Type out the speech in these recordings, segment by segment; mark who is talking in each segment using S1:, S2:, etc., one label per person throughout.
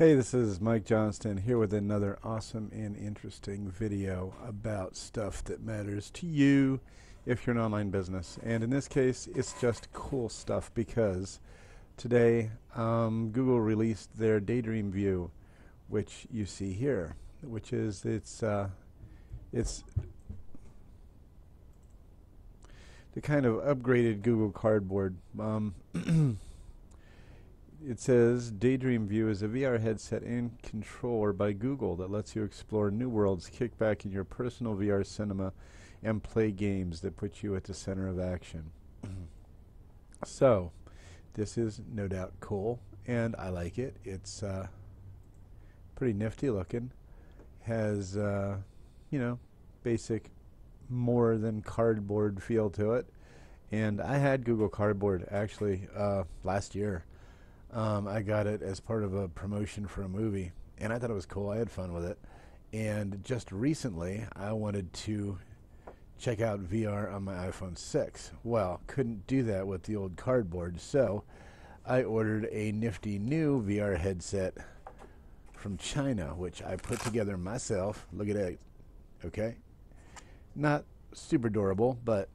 S1: Hey, this is Mike Johnston here with another awesome and interesting video about stuff that matters to you if you're an online business. And in this case, it's just cool stuff because today um, Google released their Daydream View, which you see here, which is it's uh, it's the kind of upgraded Google Cardboard. Um, it says Daydream View is a VR headset and controller by Google that lets you explore new worlds, kick back in your personal VR cinema, and play games that put you at the center of action. so, this is no doubt cool, and I like it. It's uh, pretty nifty looking. Has, uh, you know, basic more than cardboard feel to it. And I had Google Cardboard actually uh, last year um, I got it as part of a promotion for a movie, and I thought it was cool. I had fun with it. And just recently, I wanted to check out VR on my iPhone 6. Well, couldn't do that with the old cardboard, so I ordered a nifty new VR headset from China, which I put together myself. Look at that. Okay? Not super durable, but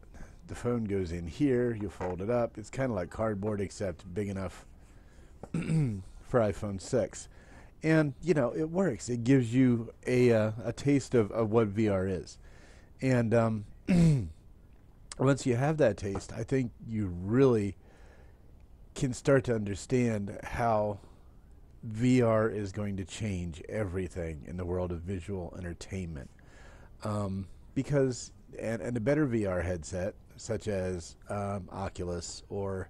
S1: the phone goes in here, you fold it up. It's kind of like cardboard, except big enough for iPhone 6. And, you know, it works. It gives you a, uh, a taste of, of what VR is. And um, once you have that taste, I think you really can start to understand how VR is going to change everything in the world of visual entertainment. Um, because, and, and a better VR headset, such as um, Oculus or,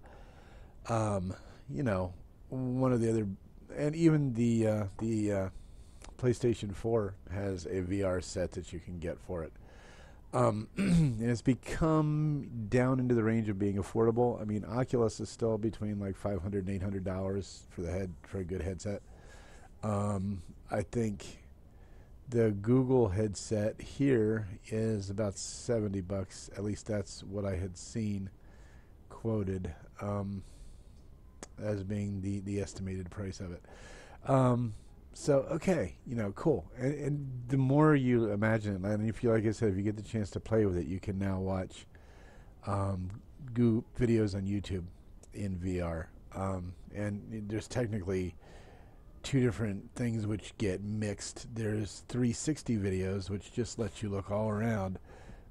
S1: um, you know, one of the other, and even the uh, the uh, PlayStation 4 has a VR set that you can get for it. Um, and it's become down into the range of being affordable. I mean, Oculus is still between like 500 and 800 dollars for the head for a good headset. Um, I think the Google headset here is about 70 bucks. At least that's what I had seen quoted. Um, as being the, the estimated price of it. Um, so okay, you know, cool. And, and, the more you imagine it, and if you like I said, if you get the chance to play with it, you can now watch um, videos on YouTube in VR. Um, and there's technically two different things which get mixed. There's 360 videos, which just lets you look all around.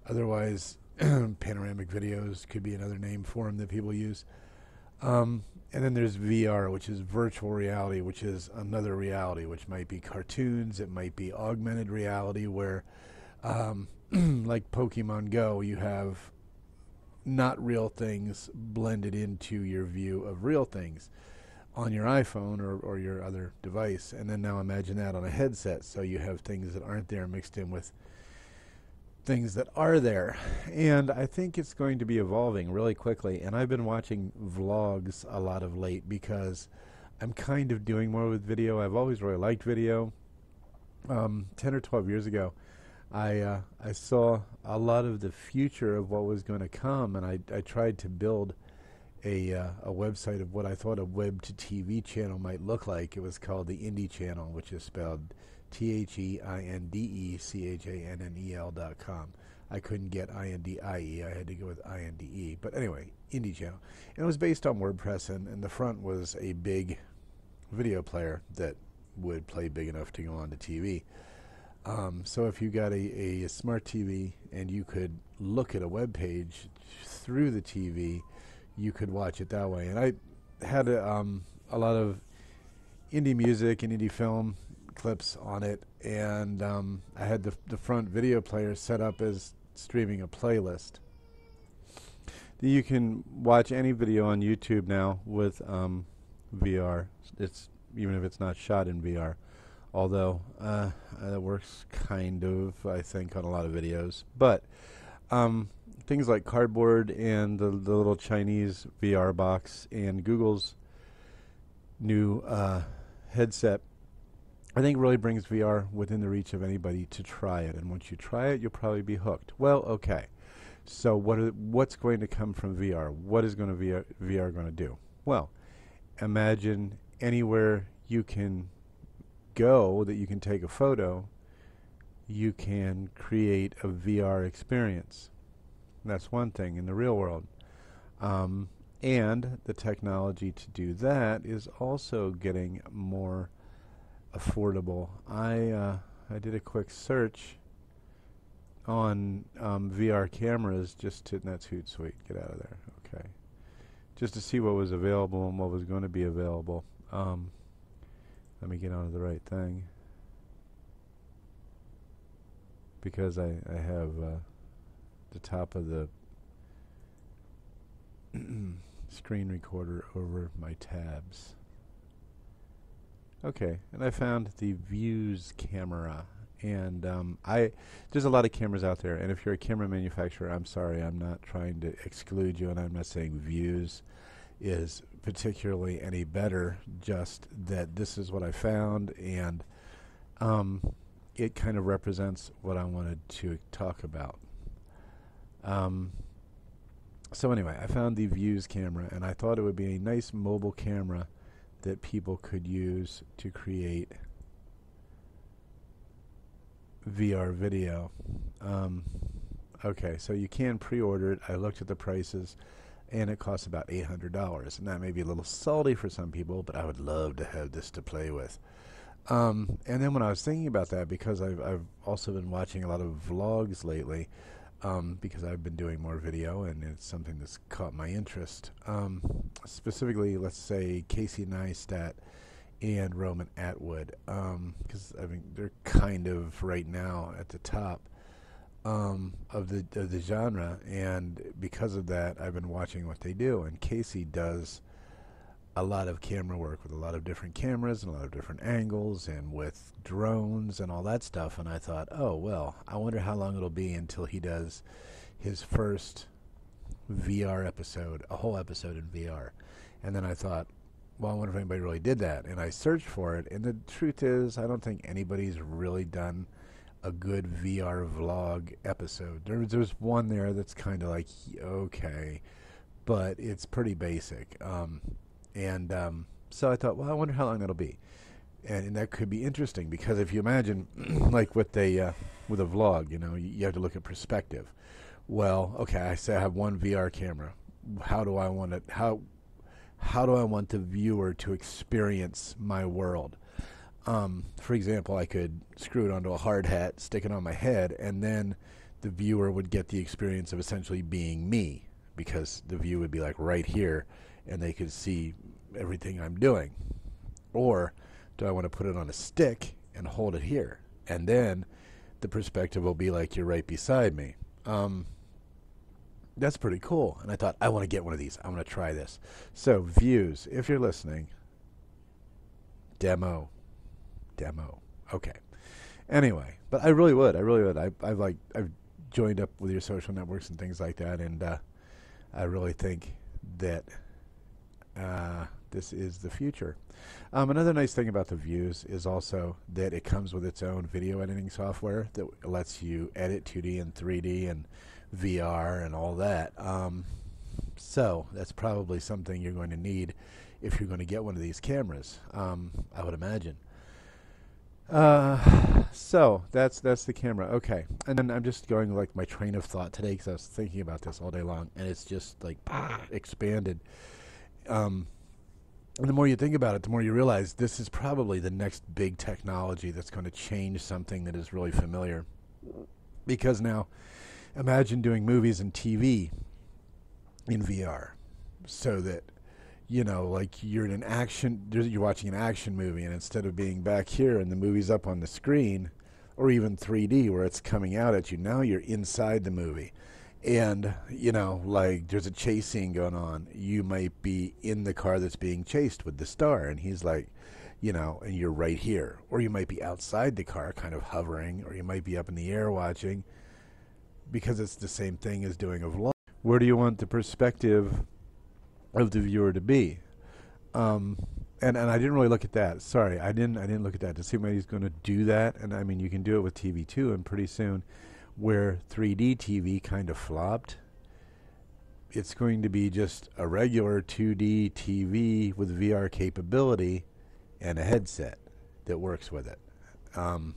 S1: Otherwise, panoramic videos could be another name for them that people use. Um, and then there's VR, which is virtual reality, which is another reality, which might be cartoons, it might be augmented reality, where, um, like Pokemon Go, you have not real things blended into your view of real things on your iPhone or, or your other device. And then now imagine that on a headset, so you have things that aren't there mixed in with things that are there. And I think it's going to be evolving really quickly. And I've been watching vlogs a lot of late because I'm kind of doing more with video. I've always really liked video. Um, 10 or 12 years ago, I, uh, I saw a lot of the future of what was going to come, and I, I tried to build a, uh, a website of what I thought a web to TV channel might look like. It was called the Indie Channel, which is spelled T H E I N D E C H A N N E L dot com. I couldn't get I N D I E. I had to go with I N D E. But anyway, Indie Channel. And it was based on WordPress, and, and the front was a big video player that would play big enough to go on to TV. Um, so if you got a, a, smart TV and you could look at a web page through the TV, you could watch it that way. And I had a, um, a lot of indie music and indie film clips on it, and um, I had the, the front video player set up as streaming a playlist. You can watch any video on YouTube now with um, VR. It's even if it's not shot in VR, although uh, that works kind of, I think, on a lot of videos. But um, things like cardboard and the, the little Chinese VR box and Google's new uh, headset I think really brings VR within the reach of anybody to try it. And once you try it, you'll probably be hooked. Well, okay. So what are, what's going to come from VR? What is going to VR, VR going to do? Well, imagine anywhere you can go that you can take a photo, you can create a VR experience. That's one thing in the real world. Um, and the technology to do that is also getting more affordable. I uh, I did a quick search on um, VR cameras just to that's Hootsuite. Get out of there. Okay, just to see what was available and what was going to be available. Um, let me get onto the right thing because I I have uh, the top of the screen recorder over my tabs. Okay, and I found the Vuze camera, and um, I there's a lot of cameras out there. And if you're a camera manufacturer, I'm sorry, I'm not trying to exclude you, and I'm not saying Vuze is particularly any better. Just that this is what I found, and um, it kind of represents what I wanted to talk about. Um, so anyway, I found the Vuze camera, and I thought it would be a nice mobile camera that people could use to create VR video. Um, okay, so you can pre-order it. I looked at the prices, and it costs about eight hundred dollars. And that may be a little salty for some people, but I would love to have this to play with. Um, and then when I was thinking about that, because I've, I've also been watching a lot of vlogs lately, um, because I've been doing more video and it's something that's caught my interest. Um, specifically, let's say Casey Neistat and Roman Atwood, because um, I mean they're kind of right now at the top um, of the of the genre, and because of that, I've been watching what they do. And Casey does a lot of camera work with a lot of different cameras and a lot of different angles and with drones and all that stuff. And I thought, oh, well, I wonder how long it'll be until he does his first VR episode, a whole episode in VR. And then I thought, well, I wonder if anybody really did that. And I searched for it. And the truth is, I don't think anybody's really done a good VR vlog episode. There, there's one there that's kind of like, okay, but it's pretty basic. Um, and um, so I thought, well, I wonder how long that'll be. And, and that could be interesting because if you imagine, like with a uh, with a vlog, you know, you, you have to look at perspective. Well, okay, I say I have one VR camera. How do I want it? How how do I want the viewer to experience my world? Um, for example, I could screw it onto a hard hat, stick it on my head, and then the viewer would get the experience of essentially being me because the view would be like right here and they could see everything I'm doing? Or do I want to put it on a stick and hold it here? And then the perspective will be like you're right beside me. Um, that's pretty cool. And I thought, I want to get one of these. I want to try this. So, Vuze, if you're listening, demo. Demo. Okay. Anyway, but I really would. I really would. I, I've like, I've joined up with your social networks and things like that. And uh, I really think that uh, this is the future. Um, another nice thing about the Vuze is also that it comes with its own video editing software that lets you edit 2D and 3D and VR and all that. Um, so that's probably something you're going to need if you're going to get one of these cameras. Um, I would imagine. Uh, so that's that's the camera. Okay, and then I'm just going like my train of thought today because I was thinking about this all day long, and it's just like expanded. Um, and the more you think about it, the more you realize this is probably the next big technology that's going to change something that is really familiar. Because now, imagine doing movies and TV in VR, so that you know, like you're in an action, you're watching an action movie, and instead of being back here and the movie's up on the screen, or even 3D where it's coming out at you, now you're inside the movie and you know like there's a chase scene going on. You might be in the car that's being chased with the star and he's like you know and you're right here. Or you might be outside the car kind of hovering or you might be up in the air watching because it's the same thing as doing a vlog. Where do you want the perspective of the viewer to be? Um, and and I didn't really look at that. Sorry, I didn't I didn't look at that to see when he's going to do that. And I mean, you can do it with TV too, and pretty soon where 3D TV kind of flopped, it's going to be just a regular 2D TV with VR capability and a headset. that works with it. Um,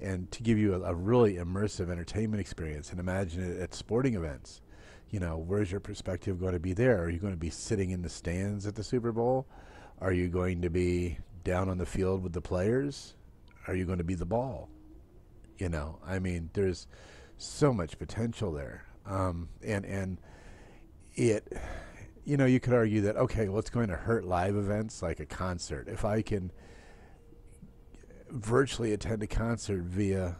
S1: and to give you a, a, really immersive entertainment experience, and imagine it at sporting events. You know, where's your perspective going to be there? Are you going to be sitting in the stands at the Super Bowl? Are you going to be down on the field with the players? Are you going to be the ball? You know, I mean, there's so much potential there, um, and and it, you know, you could argue that okay, well, it's going to hurt live events like a concert if I can virtually attend a concert via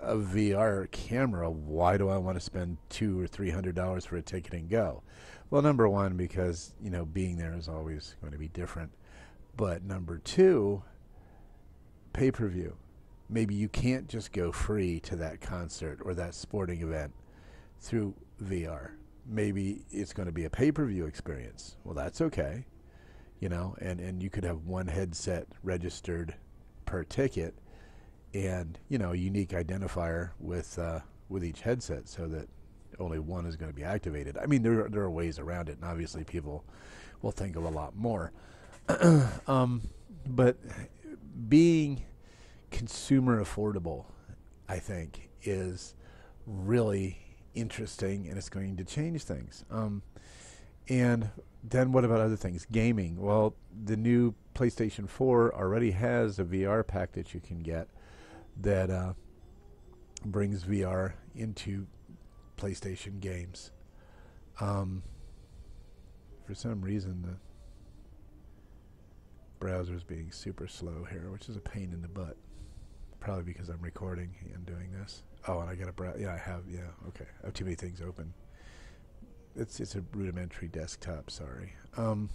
S1: a VR camera, why do I want to spend two or three hundred dollars for a ticket and go? Well, number one, because you know being there is always going to be different. But number two, pay per view. Maybe you can't just go free to that concert or that sporting event through VR. Maybe it's going to be a pay per view experience. Well, that's okay, you know, and and you could have one headset registered per ticket, and you know, a unique identifier with uh, with each headset, so that only one is going to be activated. I mean, there there are ways around it, and obviously people will think of a lot more. um, but being consumer affordable, I think, is really interesting, and it's going to change things. Um, and then what about other things? Gaming. Well, the new PlayStation 4 already has a VR pack that you can get that uh, brings VR into PlayStation games. Um, for some reason, the browser is being super slow here, which is a pain in the butt. Probably because I'm recording and doing this. Oh, and I got a browser. Yeah, I have. Yeah, okay. I have too many things open it's it's a rudimentary desktop. Sorry. Um,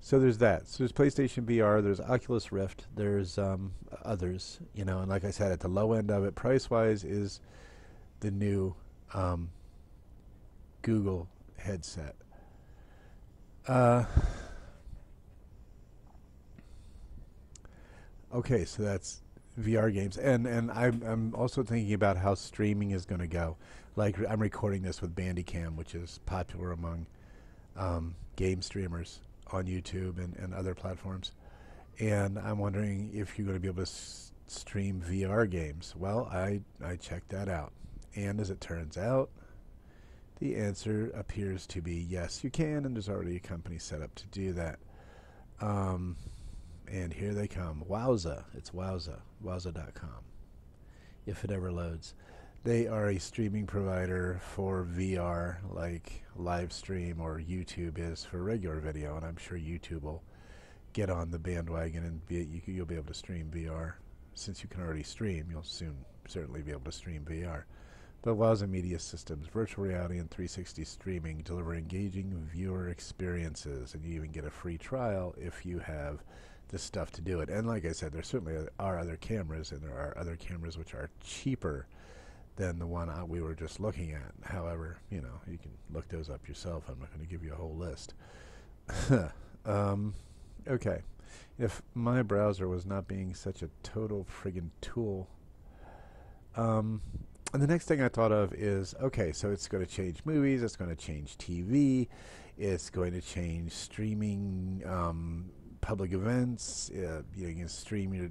S1: so there's that. So there's PlayStation VR. There's Oculus Rift. There's um, others. You know, and like I said, at the low end of it, price wise, is the new um, Google headset. Uh, okay, so that's VR games, and and I'm I'm also thinking about how streaming is going to go like I'm recording this with Bandicam, which is popular among um, game streamers on YouTube and, and other platforms. And I'm wondering if you're going to be able to s- stream VR games. Well, I, I checked that out. And as it turns out, the answer appears to be yes, you can, and there's already a company set up to do that. Um, and here they come. Wowza. It's Wowza. Wowza.com. If it ever loads they are a streaming provider for VR, like Livestream or YouTube is for regular video, and I'm sure YouTube will get on the bandwagon and be, you, you'll be able to stream VR. Since you can already stream, you'll soon certainly be able to stream VR. But Wowza Media Systems, virtual reality and 360 streaming deliver engaging viewer experiences, and you even get a free trial if you have the stuff to do it. And like I said, there certainly are other cameras, and there are other cameras which are cheaper than the one we were just looking at. However, you know, you can look those up yourself. I'm not going to give you a whole list. um, okay. If my browser was not being such a total friggin' tool. Um, and the next thing I thought of is okay, so it's going to change movies, it's going to change TV, it's going to change streaming um, public events. Uh, you, can stream your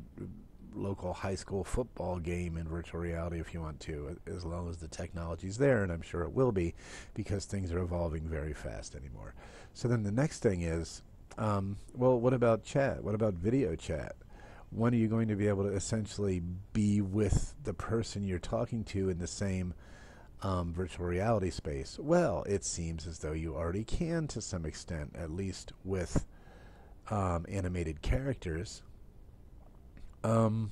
S1: local high school football game in virtual reality if you want to, as long as the technology's there, and I'm sure it will be, because things are evolving very fast anymore. So then the next thing is, um, well, what about chat? What about video chat? When are you going to be able to essentially be with the person you're talking to in the same um, virtual reality space? Well, it seems as though you already can to some extent, at least with um, animated characters. Um,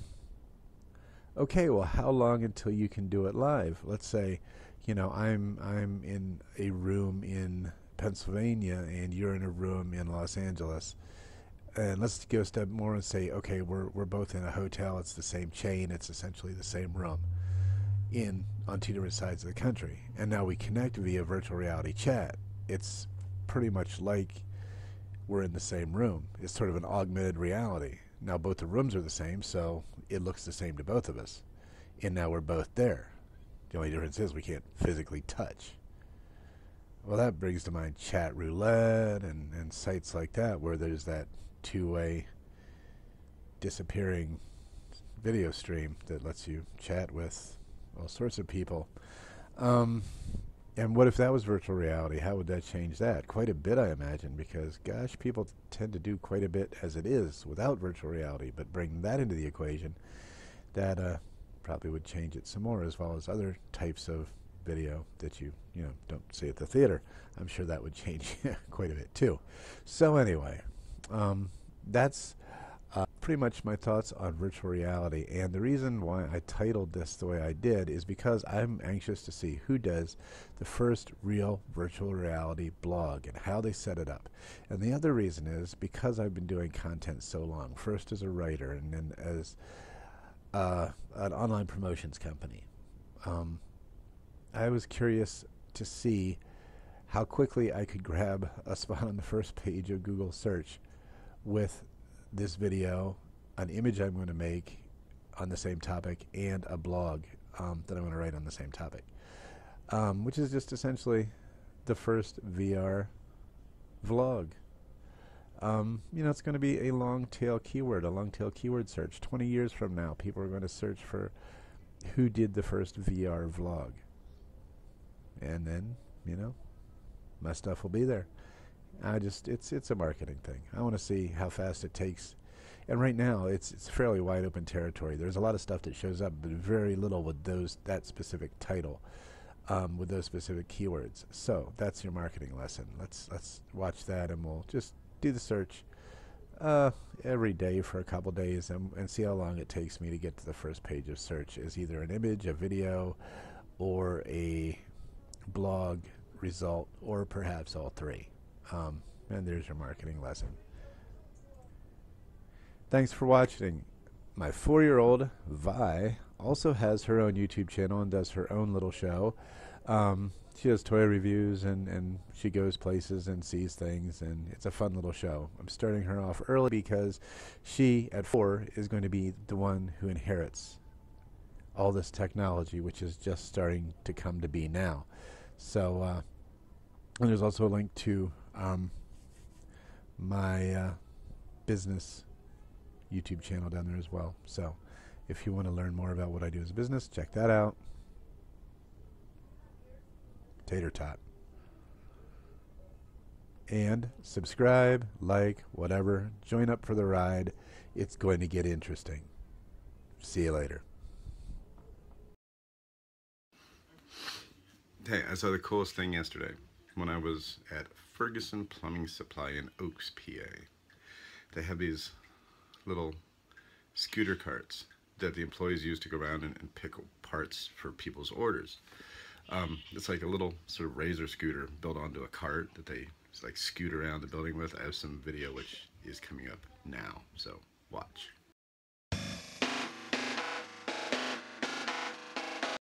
S1: okay, well, how long until you can do it live? Let's say, you know, I'm I'm in a room in Pennsylvania and you're in a room in Los Angeles. And let's go a step more and say, okay, we're we're both in a hotel. It's the same chain. It's essentially the same room, in on two different sides of the country. And now we connect via virtual reality chat. It's pretty much like we're in the same room. It's sort of an augmented reality. Now both the rooms are the same, so it looks the same to both of us. And now we're both there. The only difference is we can't physically touch. Well, that brings to mind chat roulette and, and sites like that where there's that two way disappearing video stream that lets you chat with all sorts of people. Um, and what if that was virtual reality? How would that change that? Quite a bit, I imagine, because gosh, people tend to do quite a bit as it is without virtual reality. But bring that into the equation, that uh, probably would change it some more, as well as other types of video that you you know don't see at the theater. I'm sure that would change quite a bit too. So anyway, um, that's pretty much my thoughts on virtual reality. And the reason why I titled this the way I did is because I'm anxious to see who does the first real virtual reality blog and how they set it up. And the other reason is because I've been doing content so long, first as a writer and then as uh, an online promotions company. Um, I was curious to see how quickly I could grab a spot on the first page of Google search with this video, an image I'm going to make on the same topic, and a blog um, that I'm going to write on the same topic, um, which is just essentially the first VR vlog. Um, you know, it's going to be a long tail keyword, a long tail keyword search. 20 years from now, people are going to search for who did the first VR vlog. And then, you know, my stuff will be there. I just it's it's a marketing thing. I want to see how fast it takes. And right now, it's it's fairly wide open territory. There's a lot of stuff that shows up, but very little with those that specific title, um, with those specific keywords. So that's your marketing lesson. Let's let's watch that, and we'll just do the search uh, every day for a couple days, and, and see how long it takes me to get to the first page of search. Is either an image, a video, or a blog result, or perhaps all three. Um, and there's your marketing lesson. Thanks for watching. My four year old, Vi, also has her own YouTube channel and does her own little show. Um, she does toy reviews and, and she goes places and sees things, and it's a fun little show. I'm starting her off early because she, at four, is going to be the one who inherits all this technology, which is just starting to come to be now. So, uh, and there's also a link to um, my uh, business YouTube channel down there as well. So if you want to learn more about what I do as a business, check that out. Tater Tot. And subscribe, like, whatever. Join up for the ride. It's going to get interesting. See you later.
S2: Hey, I saw the coolest thing yesterday when I was at Ferguson Plumbing Supply in Oaks, PA. They have these little scooter carts that the employees use to go around and, and pick parts for people's orders. Um, it's like a little sort of razor scooter built onto a cart that they like scoot around the building with. I have some video which is coming up now, so watch.